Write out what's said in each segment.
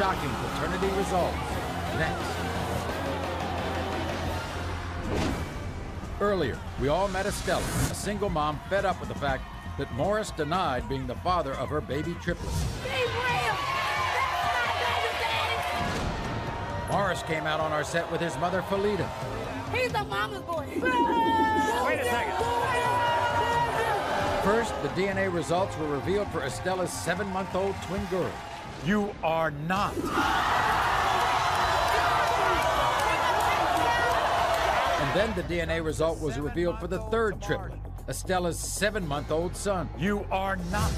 shocking paternity results next. Earlier, we all met Estella, a single mom fed up with the fact that Morris denied being the father of her baby triplets. Morris came out on our set with his mother, Felita. He's a mama's boy. Wait a second. First, the DNA results were revealed for Estella's seven month old twin girl. You are not. And then the DNA result was revealed for the third triplet, Estella's seven month old son. You are not.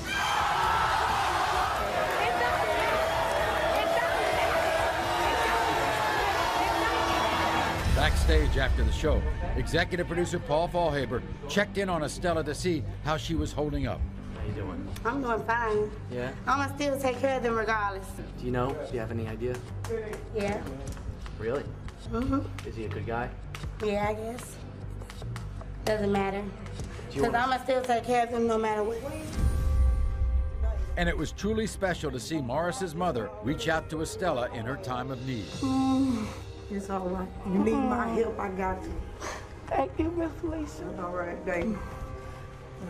Backstage after the show, executive producer Paul Faulhaber checked in on Estella to see how she was holding up. How you doing? I'm doing fine. Yeah? I'm gonna still take care of them regardless. Do you know? Do you have any idea? Yeah. Really? Mm-hmm. Is he a good guy? Yeah, I guess. Doesn't matter. Do Because wanna- I'm gonna still take care of them no matter what. And it was truly special to see Morris's mother reach out to Estella in her time of need. It's all right. You need my help, I got you. Thank you, Miss Felicia. All right, baby.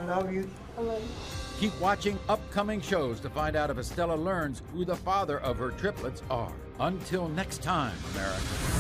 I love you. I love you. Keep watching upcoming shows to find out if Estella learns who the father of her triplets are. Until next time, America.